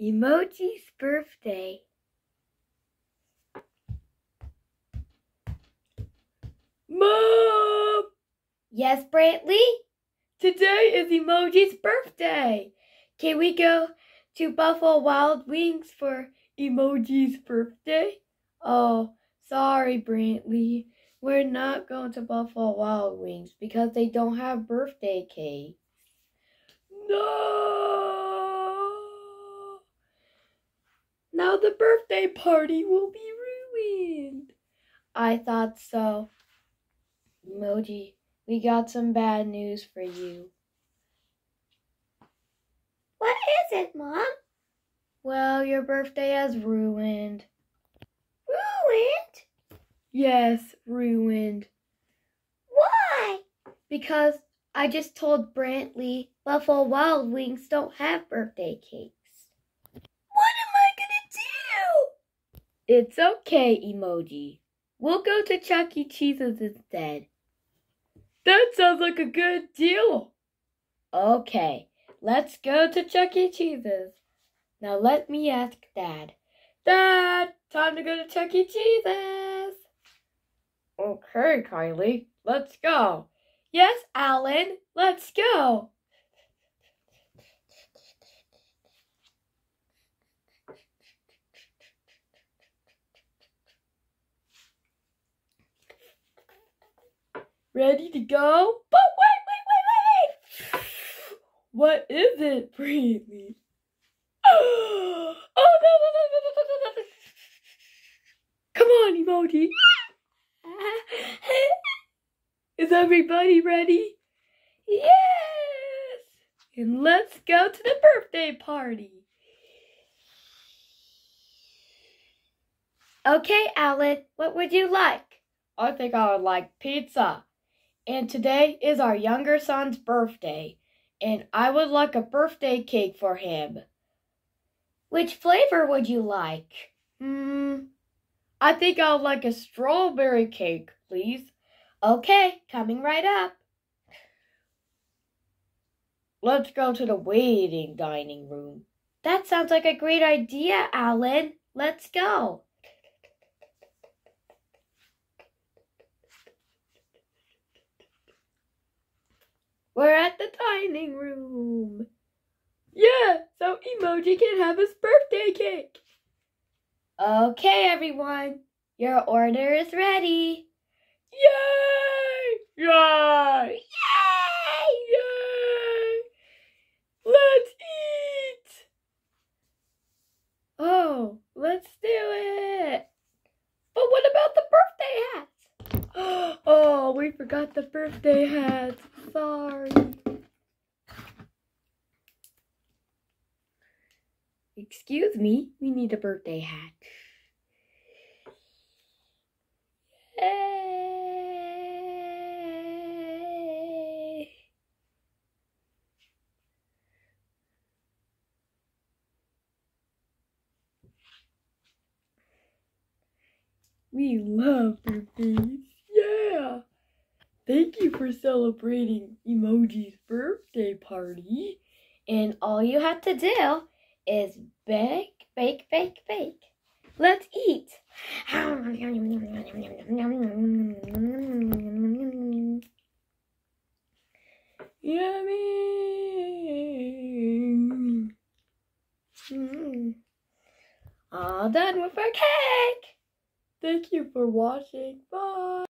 Emoji's birthday. Mom! Yes, Brantley? Today is Emoji's birthday. Can we go to Buffalo Wild Wings for Emoji's birthday? Oh, sorry, Brantley. We're not going to Buffalo Wild Wings because they don't have birthday cake. No! The birthday party will be ruined. I thought so. Emoji, we got some bad news for you. What is it, Mom? Well, your birthday is ruined. Ruined? Yes, ruined. Why? Because I just told Brantley Buffalo Wild Wings don't have birthday cakes. What am I gonna do? It's okay, Emoji. We'll go to Chuck E. Cheese's instead. That sounds like a good deal. Okay, let's go to Chuck E. Cheese's. Now let me ask Dad. Dad, time to go to Chuck E. Cheese's. Okay, Kylie, let's go. Yes, Alan, let's go. ready to go. But wait, wait, wait, wait, wait. What is it, Breezy? Oh, no, no, no, no, no, no, no. Come on, emoji. is everybody ready? Yes! And let's go to the birthday party. Okay, Alan, what would you like? I think I would like pizza. And today is our younger son's birthday, and I would like a birthday cake for him. Which flavor would you like? Hmm, I think I'll like a strawberry cake, please. Okay, coming right up. Let's go to the waiting dining room. That sounds like a great idea, Alan. Let's go. We're at the dining room. Yeah, so Emoji can have his birthday cake. Okay, everyone, your order is ready. Yay! Yay! Yay! Let's eat! Oh, let's do it! But what about the birthday hats? Oh, we forgot the birthday hats. Sorry. Excuse me, we need a birthday hat. Yay! We love birthdays. Thank you for celebrating Emoji's birthday party. And all you have to do is bake, bake, bake, bake. Let's eat. Yummy. Mm. All done with our cake. Thank you for watching. Bye.